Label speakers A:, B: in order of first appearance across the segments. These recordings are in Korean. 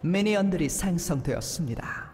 A: 미니언들이 생성되었습니다.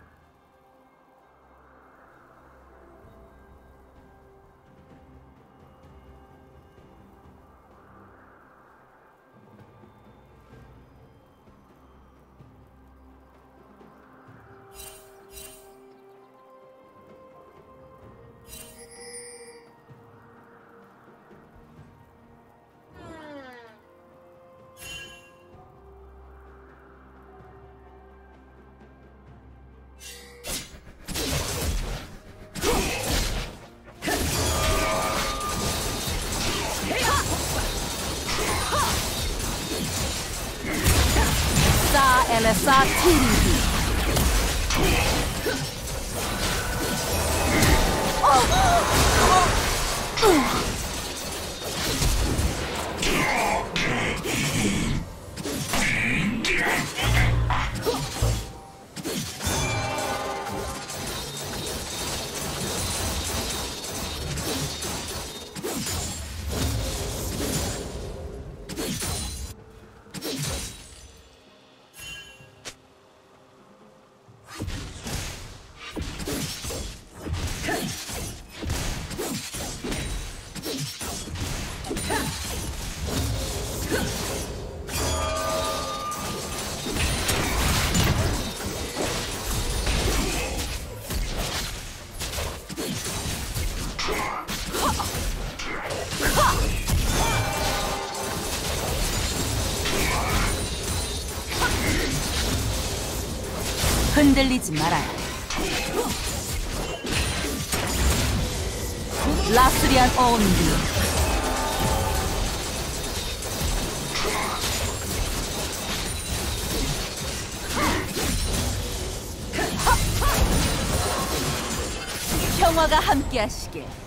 B: Satirigi. 흔들리지 말아요. 라스리안 온디. 평화가 함께하시길.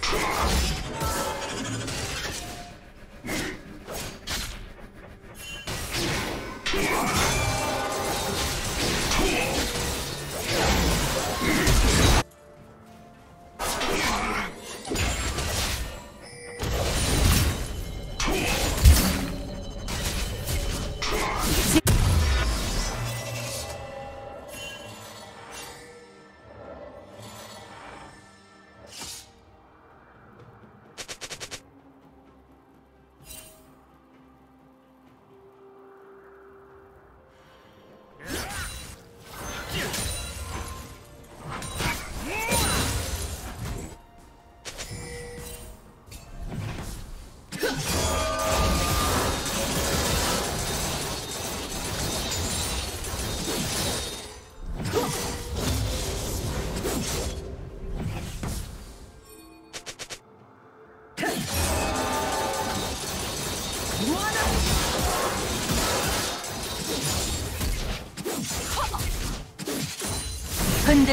B: Trust.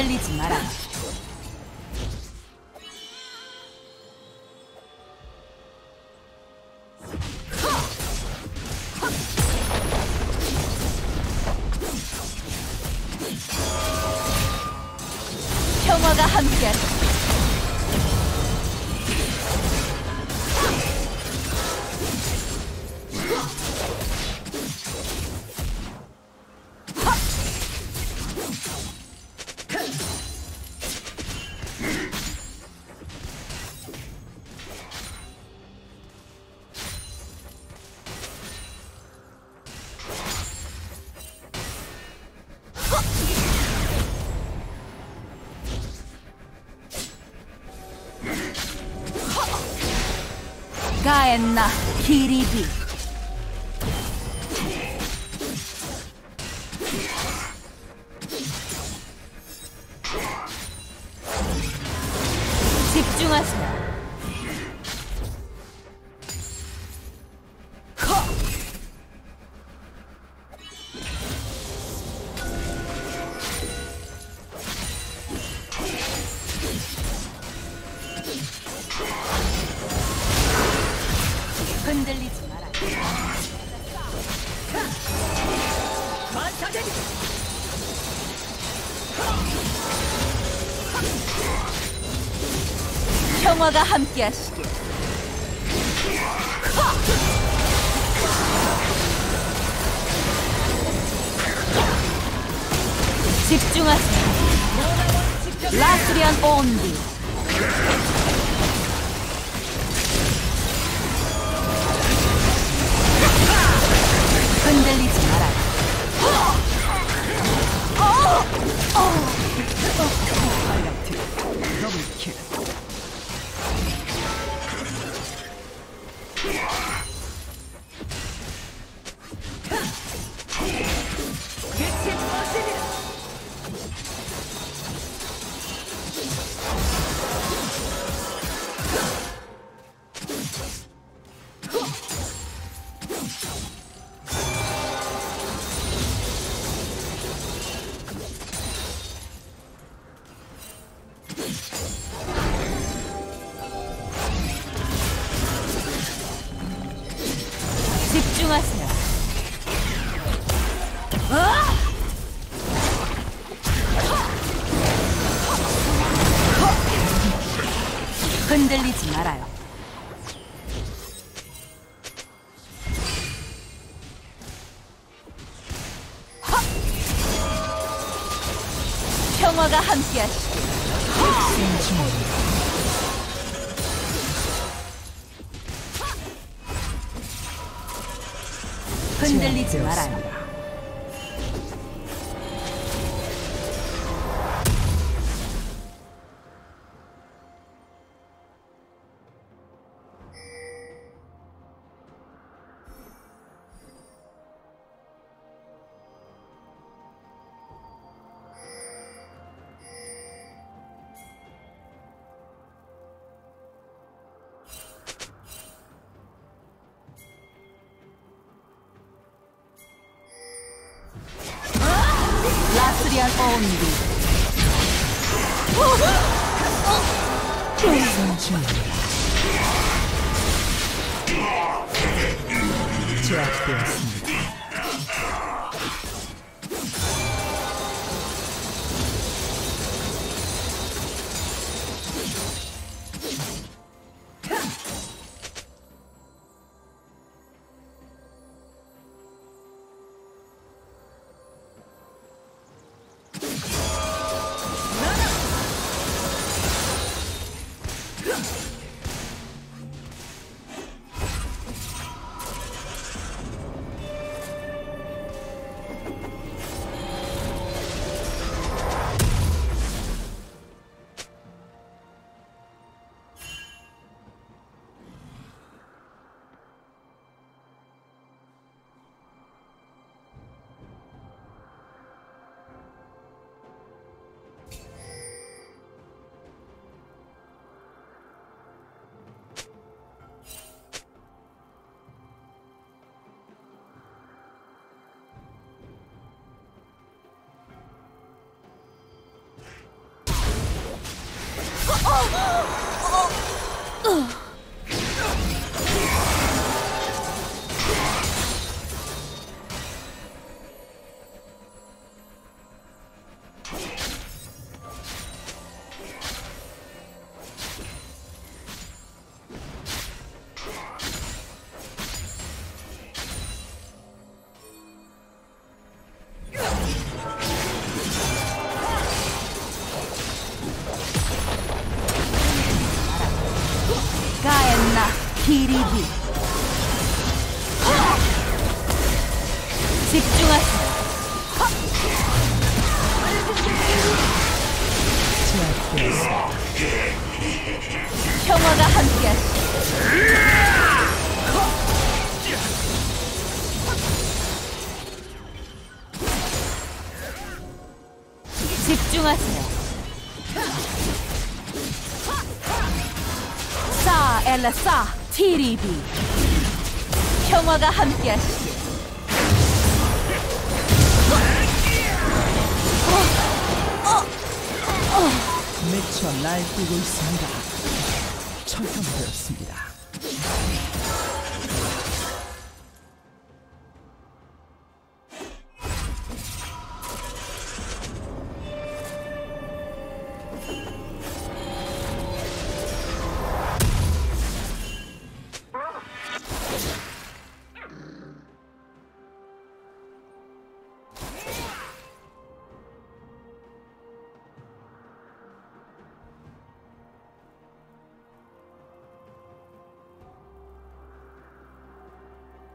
B: 흔들리지 마라. 가엔 평화가 함께하시길. 집중하세요. 라스리안 온디. 흔들리지 말아요. 평화가 함께하시길. 흔들리지 말아요. 가엔 집중하세요. 싸 엘라 싸 티리비 평화가 함께 하시
A: 미쳐 날 뛰고 있습니다. 처형되었습니다.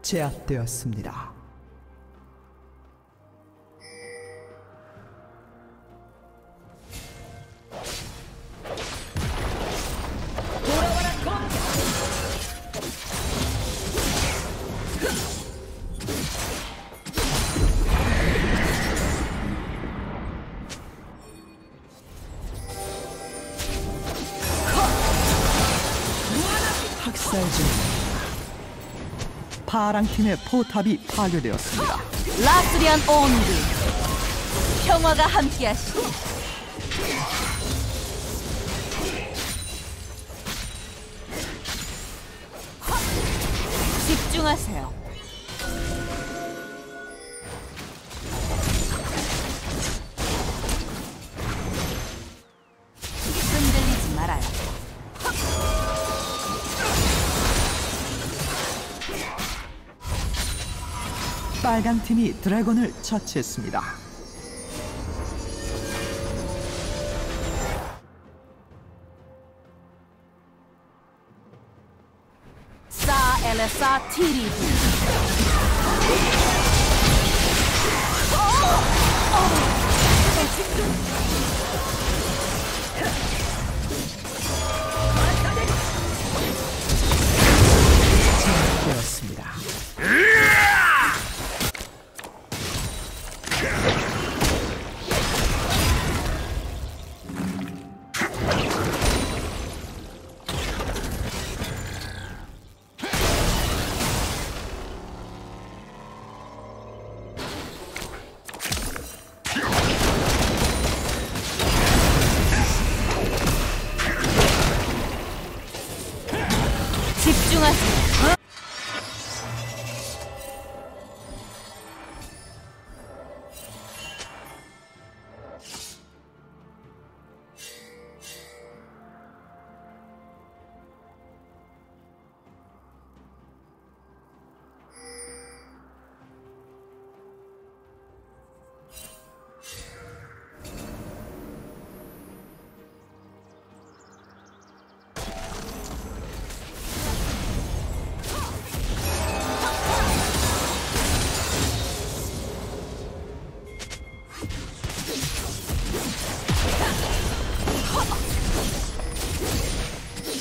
A: 제압되었습니다. 팀의 포탑이 파괴되었습니다.
B: 라스리안 온드 평화가 함께하시길. 집중하세요.
A: 빨강 팀이 드래곤을 처치했습니다.
B: 싸 엘레사 티리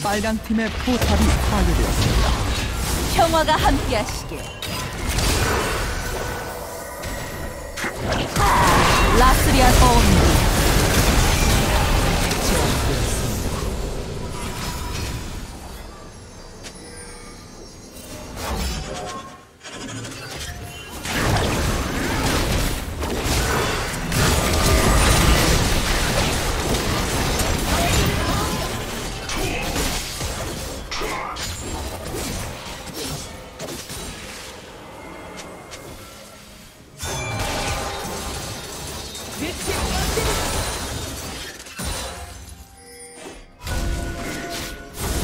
A: 빨강 팀의 포탑이 파괴되었습니다.
B: 평화가 함께하시길. 라스리안 온드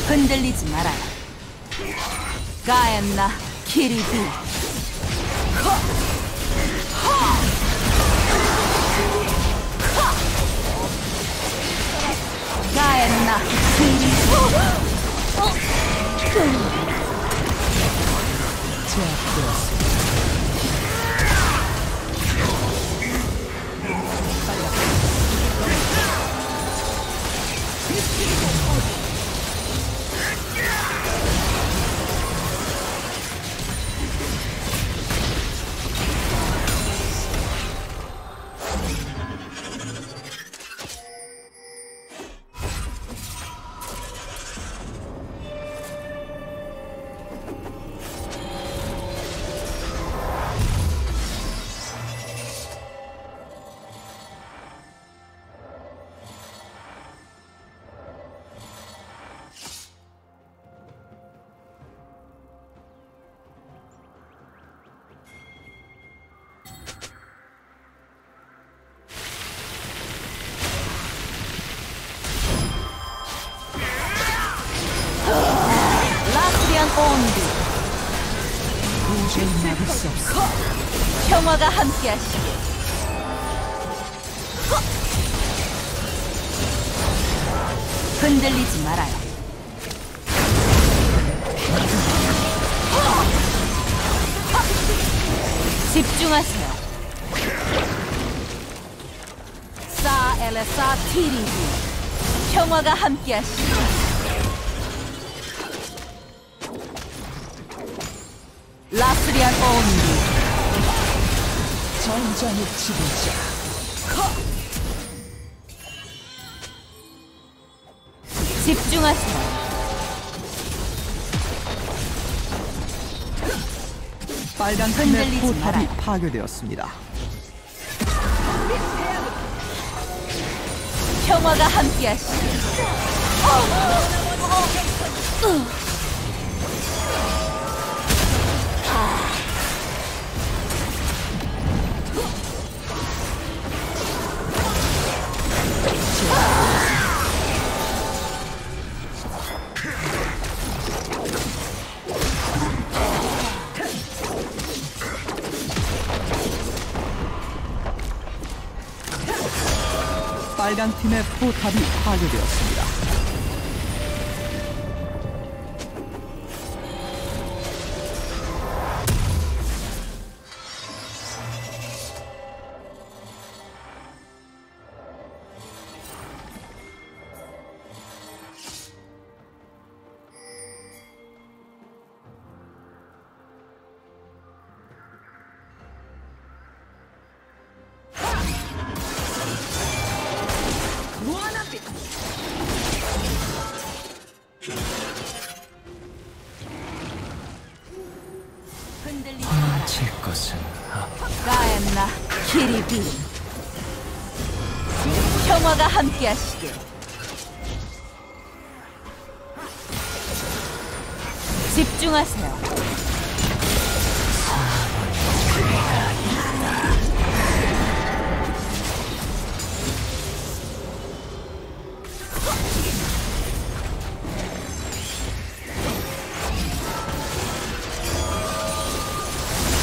B: 흔들리지 말아요. 가엔나 키리비 가엔나 키리비
A: 제압되었습니다.
B: 함께하시길 흔들리지 말아요. 집중하세요. 사 엘레사 티리디. 평화가 함께하시길 라스리안 온디
A: 전장의 지도자.
B: 집중하세요.
A: 빨간 팀의 포탑이. 파괴되었습니다.
B: 평화가 함께하시길.
A: 빨간 팀의 포탑이 파괴되었습니다.
B: 집중하세요.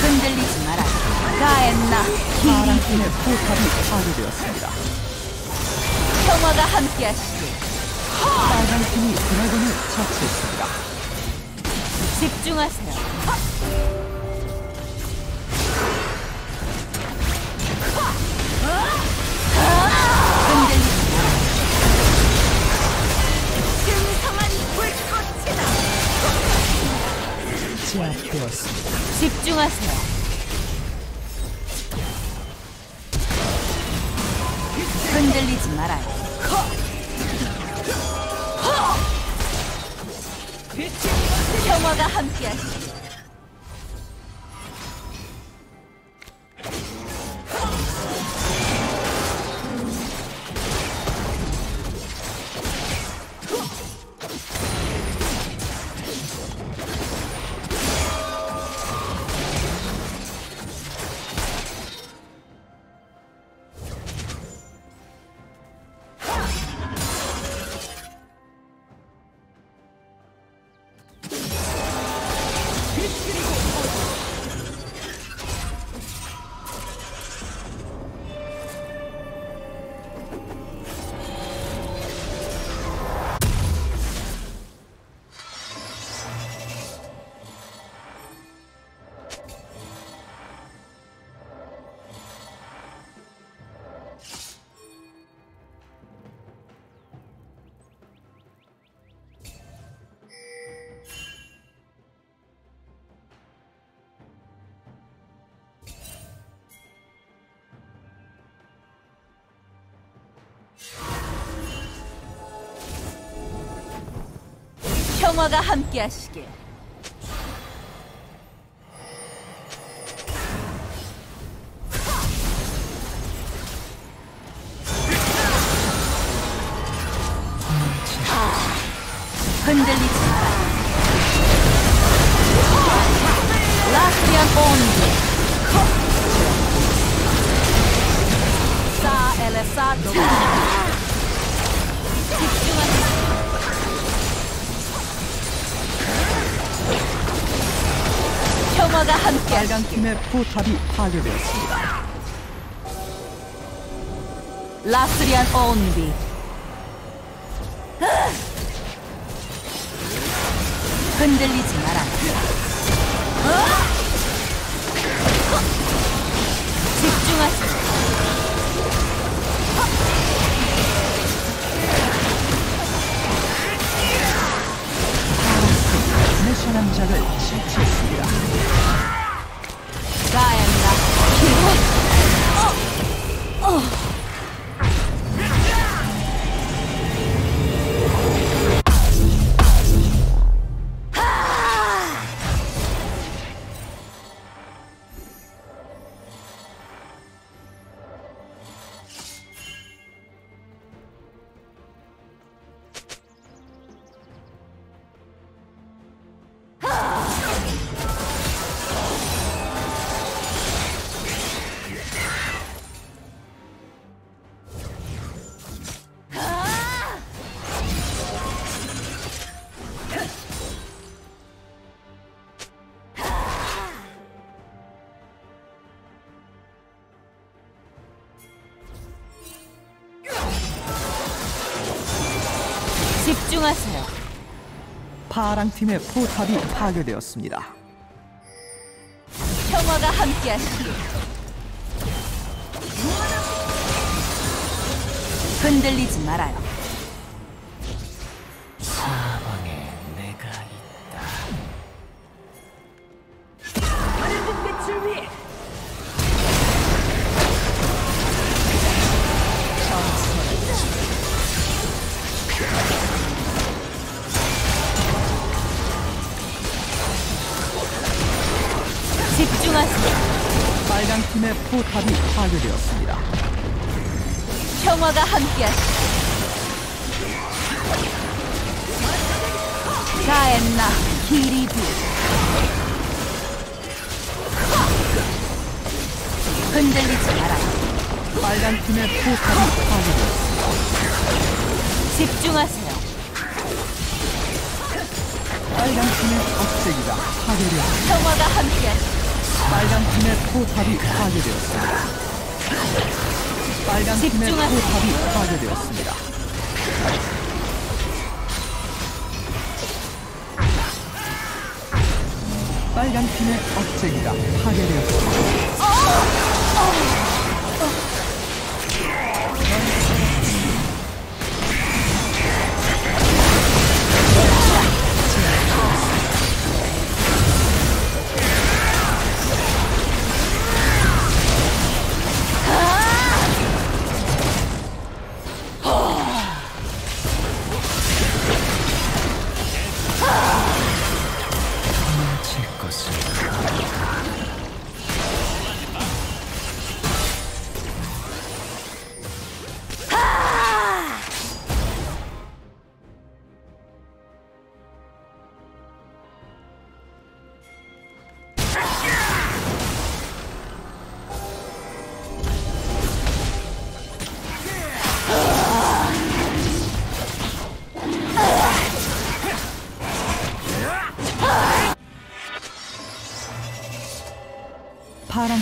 B: 흔들리지 마라. 가엔나
A: 파란
B: 키리비.
A: 팀의 포탑이 파괴되었습니다.
B: 평화가 함께하시길.
A: 빨간 팀이 드래곤을 처치했습니다.
B: 집중하세요. 불꽃이다.
A: 제압되었습니다.
B: 집중하세요. 흔들리지 말아요. 평화가 함께하시 평화가 함께하시길. 흔들리지 마라. 라스리안 온디. 사 엘레사 티. 평화가 함께
A: 빨간 팀의 포탑이 파괴되었습니다.
B: 라스리안 온비 흔들리지 마라. 집중하세 요
A: 미션 함작을 실치했습니다.
B: 가엔나 집중하
A: 파랑 팀의 포탑이 파괴되었습니다.
B: 평화가 함께하시길 흔들리지 말아요 집중하세요
A: 빨간 팀의 억제기가 파괴되었습니다.
B: 평화가 함께하시길
A: 빨간 팀의 포탑이 파괴되었습니다. 빨간 팀의
B: 집중하세요.
A: 포탑이 파괴되었습니다. 빨간 팀의 억제기가 파괴되었습니다.
C: 칠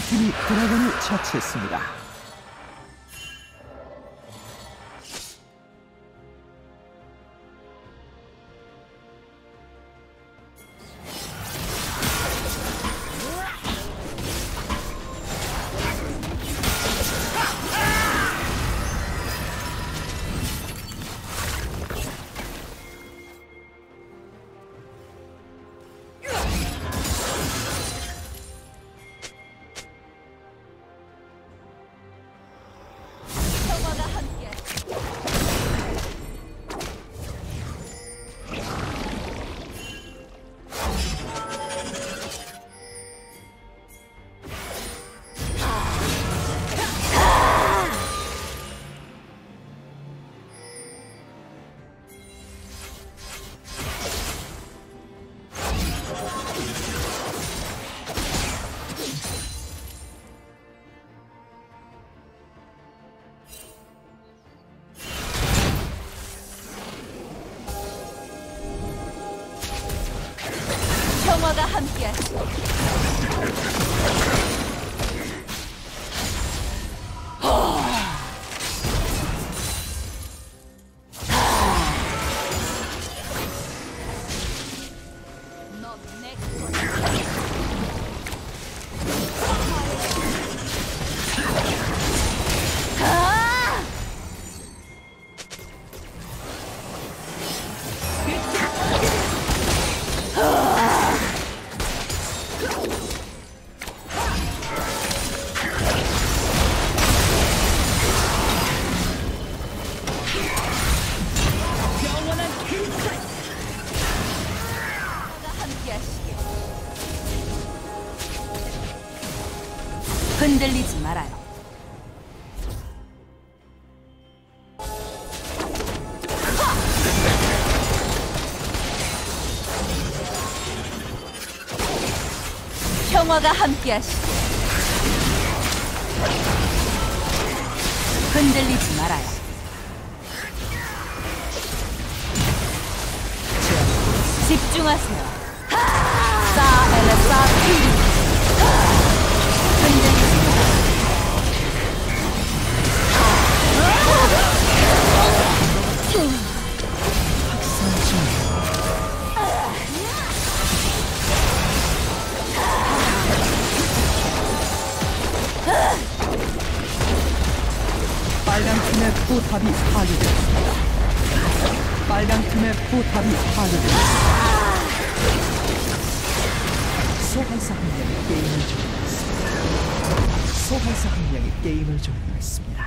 A: 팀이 드래곤을 처치했습니다.
B: 흔들리지 말아요. 평화가 함께하시길. 흔들리지 말아요. 집중하세요. 사 엘레사 피. 흔들리지
A: 팀의 포탑이 파괴되었습니다. 빨간 팀의 포탑이 파괴되었습니다. 소환사 한 명이 게임을 종료했습니다. 소환사 한 명이 게임을 종료했습니다.